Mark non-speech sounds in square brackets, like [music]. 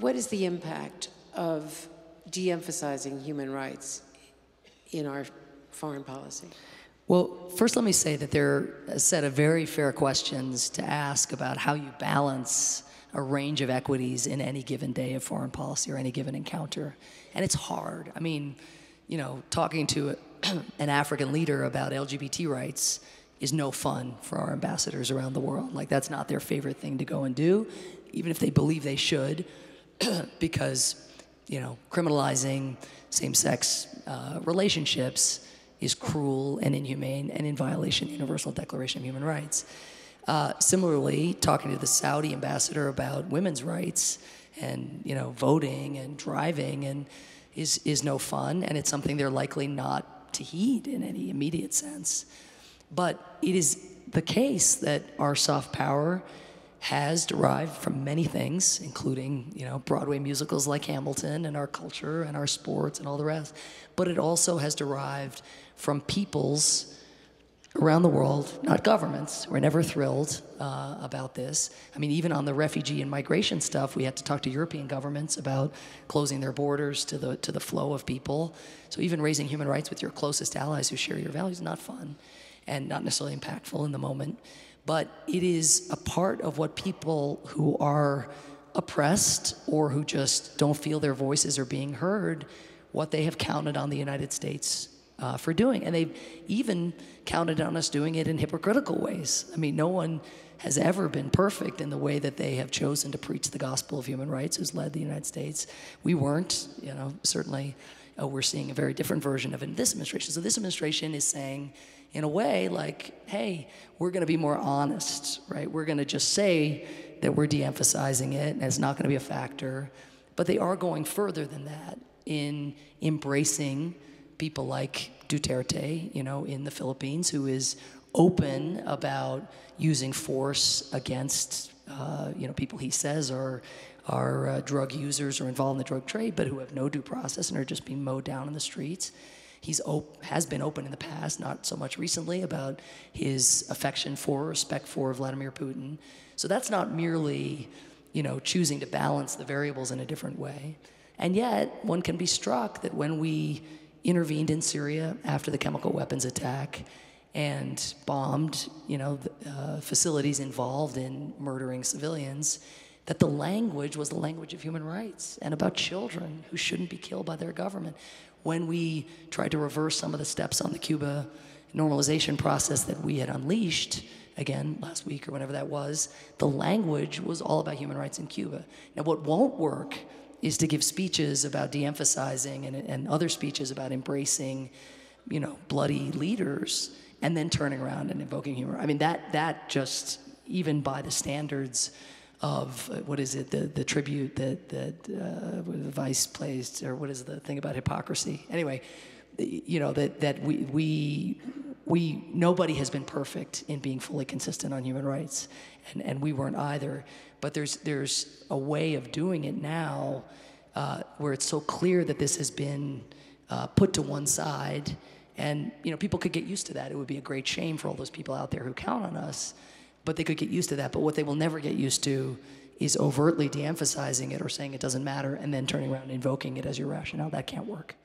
what is the impact of de-emphasizing human rights in our foreign policy? Well, first let me say that there are a set of very fair questions to ask about how you balance a range of equities in any given day of foreign policy or any given encounter. And it's hard. I mean, you know, talking to [clears throat] an African leader about LGBT rights is no fun for our ambassadors around the world. Like, that's not their favorite thing to go and do, even if they believe they should, [clears throat] because, you know, criminalizing same sex uh, relationships is cruel and inhumane and in violation of the Universal Declaration of Human Rights. Uh, similarly, talking to the Saudi ambassador about women's rights and you know voting and driving and is is no fun, and it's something they're likely not to heed in any immediate sense. But it is the case that our soft power has derived from many things, including you know Broadway musicals like Hamilton and our culture and our sports and all the rest. But it also has derived from peoples around the world, not governments. We're never thrilled uh, about this. I mean, even on the refugee and migration stuff, we had to talk to European governments about closing their borders to the to the flow of people. So even raising human rights with your closest allies who share your values is not fun, and not necessarily impactful in the moment. But it is a part of what people who are oppressed or who just don't feel their voices are being heard, what they have counted on the United States uh, for doing. And they've even counted on us doing it in hypocritical ways. I mean, no one has ever been perfect in the way that they have chosen to preach the gospel of human rights, who's led the United States. We weren't, you know, certainly uh, we're seeing a very different version of it in this administration. So this administration is saying, in a way, like, hey, we're going to be more honest, right? We're going to just say that we're de emphasizing it and it's not going to be a factor. But they are going further than that in embracing people like Duterte, you know, in the Philippines, who is open about using force against, uh, you know, people he says are are uh, drug users or involved in the drug trade, but who have no due process and are just being mowed down in the streets. He's op- has been open in the past, not so much recently, about his affection for, respect for Vladimir Putin. So that's not merely, you know, choosing to balance the variables in a different way. And yet, one can be struck that when we intervened in Syria after the chemical weapons attack and bombed, you know, uh, facilities involved in murdering civilians, that the language was the language of human rights and about children who shouldn't be killed by their government. When we tried to reverse some of the steps on the Cuba normalization process that we had unleashed, again, last week or whenever that was, the language was all about human rights in Cuba. Now, what won't work is to give speeches about de-emphasizing and, and other speeches about embracing, you know, bloody leaders, and then turning around and invoking humor. I mean, that that just even by the standards of uh, what is it the the tribute that that uh, Vice plays or what is the thing about hypocrisy? Anyway, you know that that we we we nobody has been perfect in being fully consistent on human rights, and and we weren't either. But there's there's a way of doing it now uh, where it's so clear that this has been uh, put to one side, and you know people could get used to that. It would be a great shame for all those people out there who count on us, but they could get used to that. But what they will never get used to is overtly de-emphasizing it or saying it doesn't matter and then turning around and invoking it as your rationale. That can't work.